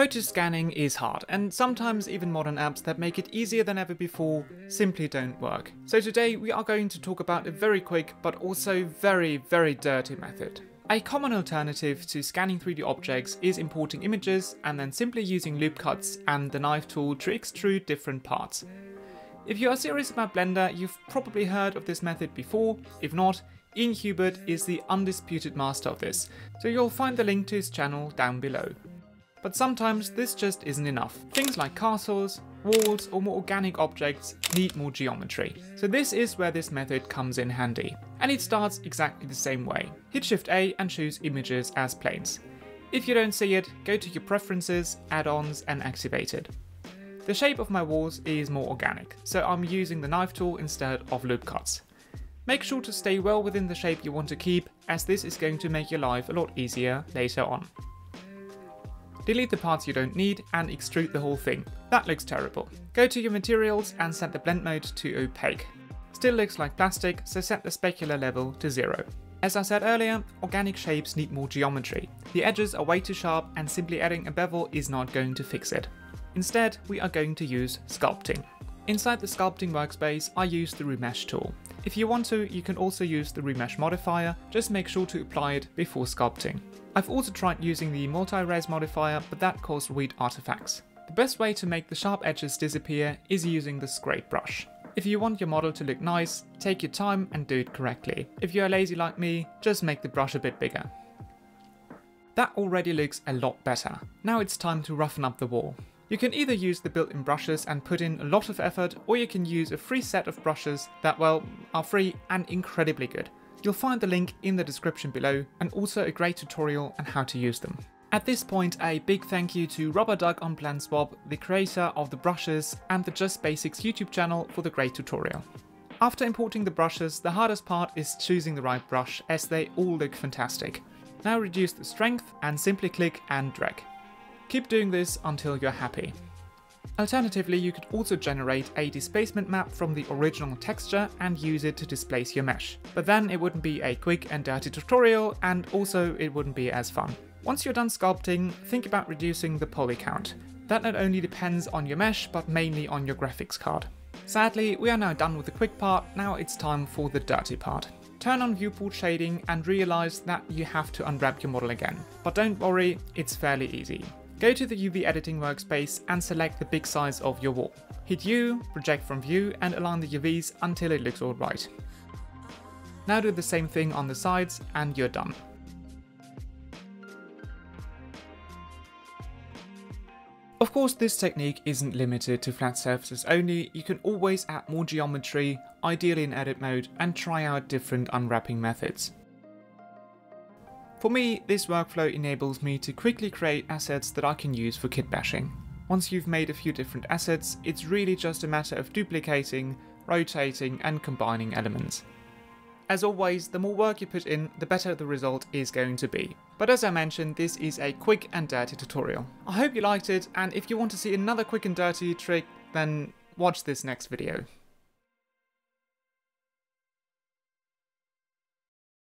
Photo scanning is hard, and sometimes even modern apps that make it easier than ever before simply don't work. So today we are going to talk about a very quick but also very, very dirty method. A common alternative to scanning 3D objects is importing images and then simply using loop cuts and the knife tool to extrude different parts. If you are serious about Blender, you've probably heard of this method before. If not, Ian Hubert is the undisputed master of this, so you'll find the link to his channel down below. But sometimes this just isn't enough. Things like castles, walls or more organic objects need more geometry. So this is where this method comes in handy. And it starts exactly the same way. Hit Shift A and choose images as planes. If you don't see it, go to your preferences, add-ons and activate it. The shape of my walls is more organic, so I'm using the knife tool instead of loop cuts. Make sure to stay well within the shape you want to keep, as this is going to make your life a lot easier later on. Delete the parts you don't need and extrude the whole thing. That looks terrible. Go to your materials and set the blend mode to opaque. Still looks like plastic, so set the specular level to zero. As I said earlier, organic shapes need more geometry. The edges are way too sharp and simply adding a bevel is not going to fix it. Instead, we are going to use sculpting. Inside the sculpting workspace, I use the remesh tool. If you want to, you can also use the remesh modifier, just make sure to apply it before sculpting. I've also tried using the multi-res modifier, but that caused weird artifacts. The best way to make the sharp edges disappear is using the scrape brush. If you want your model to look nice, take your time and do it correctly. If you're lazy like me, just make the brush a bit bigger. That already looks a lot better. Now it's time to roughen up the wall. You can either use the built-in brushes and put in a lot of effort, or you can use a free set of brushes that, well, are free and incredibly good. You'll find the link in the description below, and also a great tutorial on how to use them. At this point, a big thank you to Rubberduck on BlendSwap, the creator of the brushes, and the Just Basics YouTube channel for the great tutorial. After importing the brushes, the hardest part is choosing the right brush, as they all look fantastic. Now reduce the strength and simply click and drag. Keep doing this until you're happy. Alternatively, you could also generate a displacement map from the original texture and use it to displace your mesh. But then it wouldn't be a quick and dirty tutorial and also it wouldn't be as fun. Once you're done sculpting, think about reducing the poly count. That not only depends on your mesh, but mainly on your graphics card. Sadly, we are now done with the quick part, now it's time for the dirty part. Turn on viewport shading and realize that you have to unwrap your model again. But don't worry, it's fairly easy. Go to the UV editing workspace and select the big size of your wall. Hit U, project from view and align the UVs until it looks alright. Now do the same thing on the sides and you're done. Of course this technique isn't limited to flat surfaces only, you can always add more geometry, ideally in edit mode, and try out different unwrapping methods. For me, this workflow enables me to quickly create assets that I can use for kit bashing. Once you've made a few different assets, it's really just a matter of duplicating, rotating and combining elements. As always, the more work you put in, the better the result is going to be. But as I mentioned, this is a quick and dirty tutorial. I hope you liked it, and if you want to see another quick and dirty trick, then watch this next video.